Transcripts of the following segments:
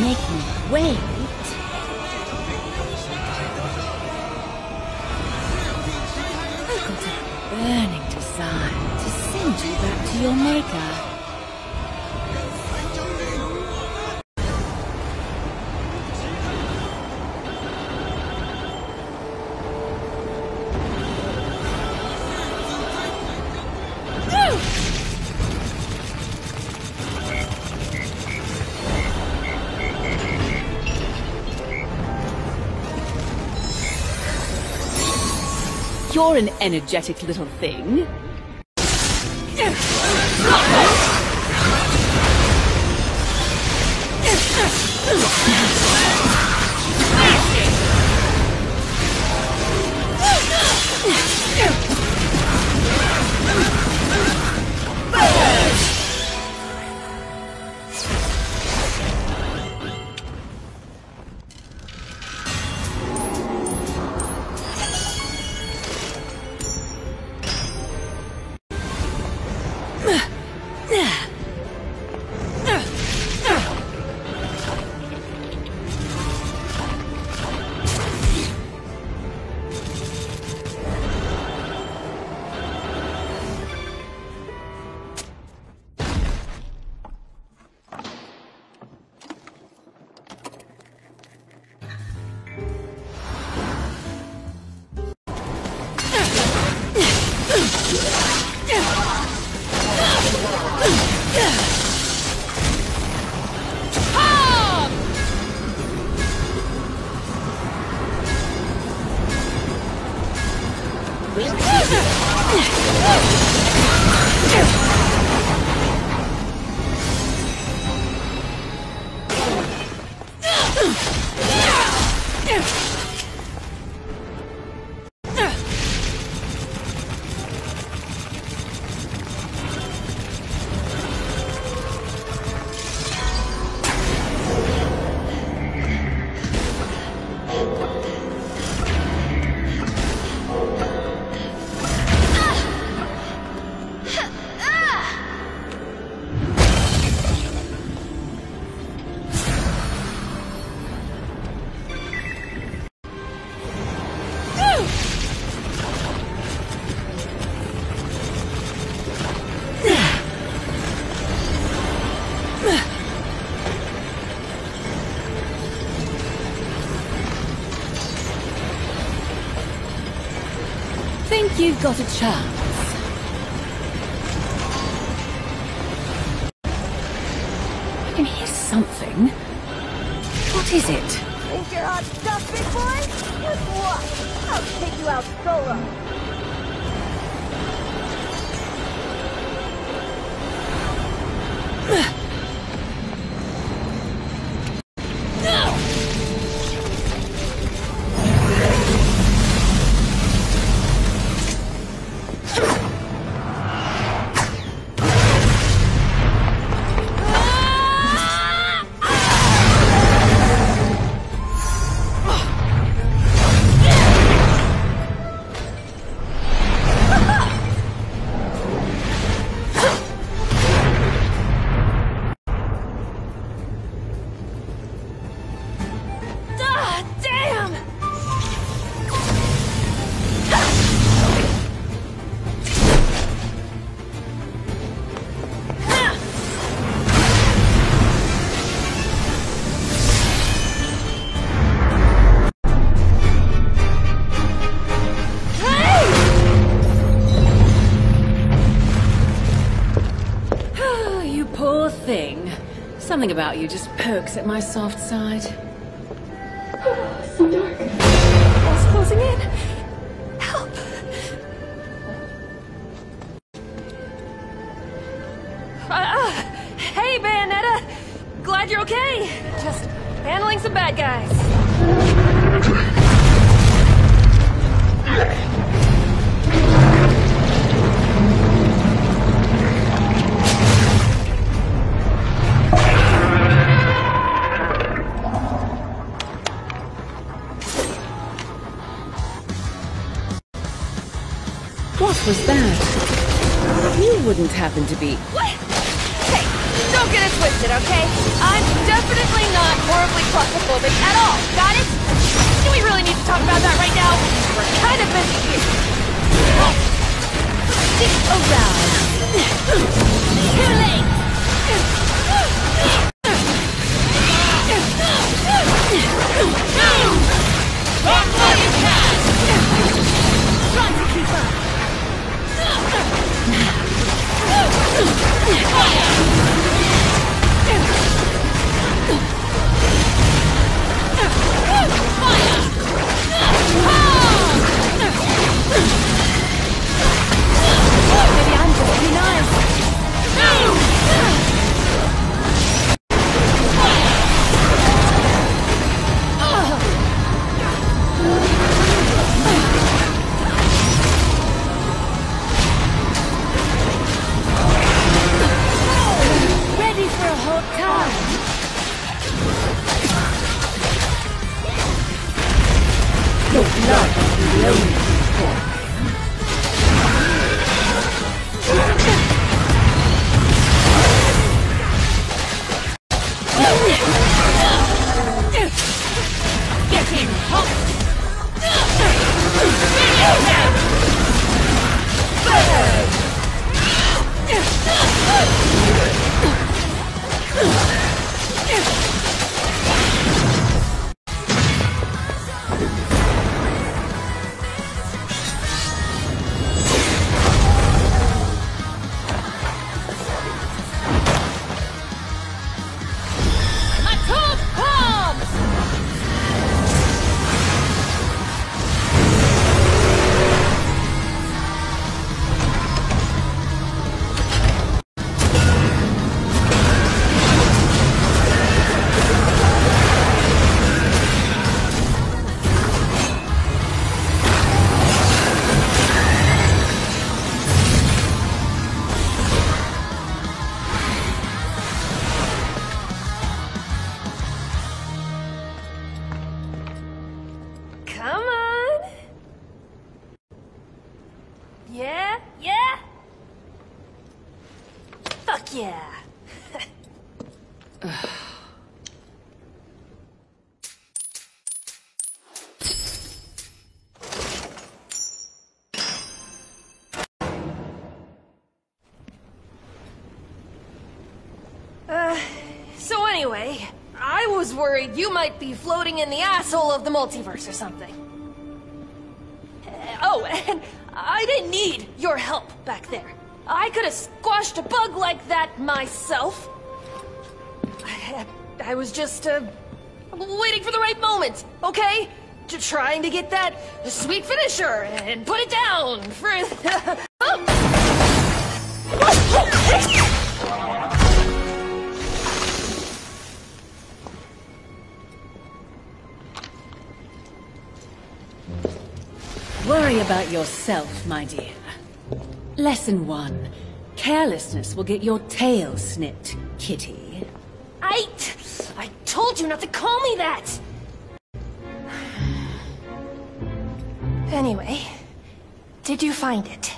Make me wait. You're an energetic little thing. We'll Think you've got a chance? I can hear something. What is it? Think you're hot stuff, big boy? Good luck. I'll take you out solo. Thing. Something about you just pokes at my soft side. So dark. Walls closing in. Help! Uh, hey, Bayonetta! Glad you're okay. Just handling some bad guys. What was that? You wouldn't happen to be. What? Hey, don't get it twisted, okay? I'm definitely not horribly claustrophobic at all. Got it? Do we really need to talk about that right now? We're kind of busy here. Stick around. Get yeah. Uh, so anyway, I was worried you might be floating in the asshole of the multiverse or something. Uh, oh, and I didn't need your help back there. I could have squashed a bug like that myself. I, was just, uh, waiting for the right moment, okay? To trying to get that sweet finisher and put it down for. Worry about yourself, my dear. Lesson one. Carelessness will get your tail snipped, kitty. I. I told you not to call me that! Anyway, did you find it?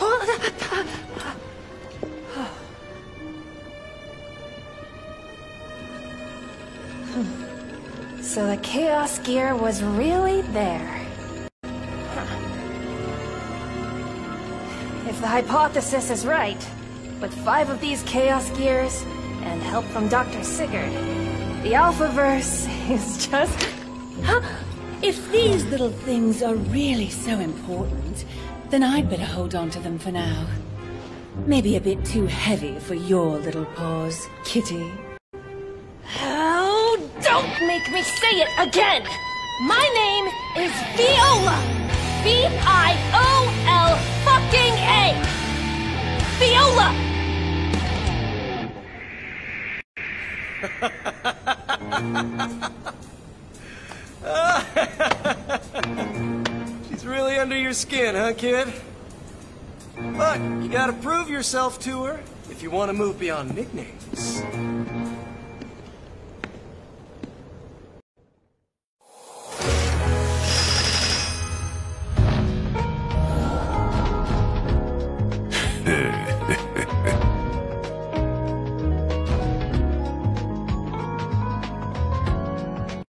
Oh, hmm. So the Chaos Gear was really there. If the hypothesis is right, with five of these Chaos Gears and help from Dr. Sigurd, the Alphaverse is just... If these little things are really so important, then I'd better hold on to them for now. Maybe a bit too heavy for your little paws, kitty. Oh, don't make me say it again! My name is Viola! V-I-O-L She's really under your skin, huh, kid? But you gotta prove yourself to her if you want to move beyond nicknames.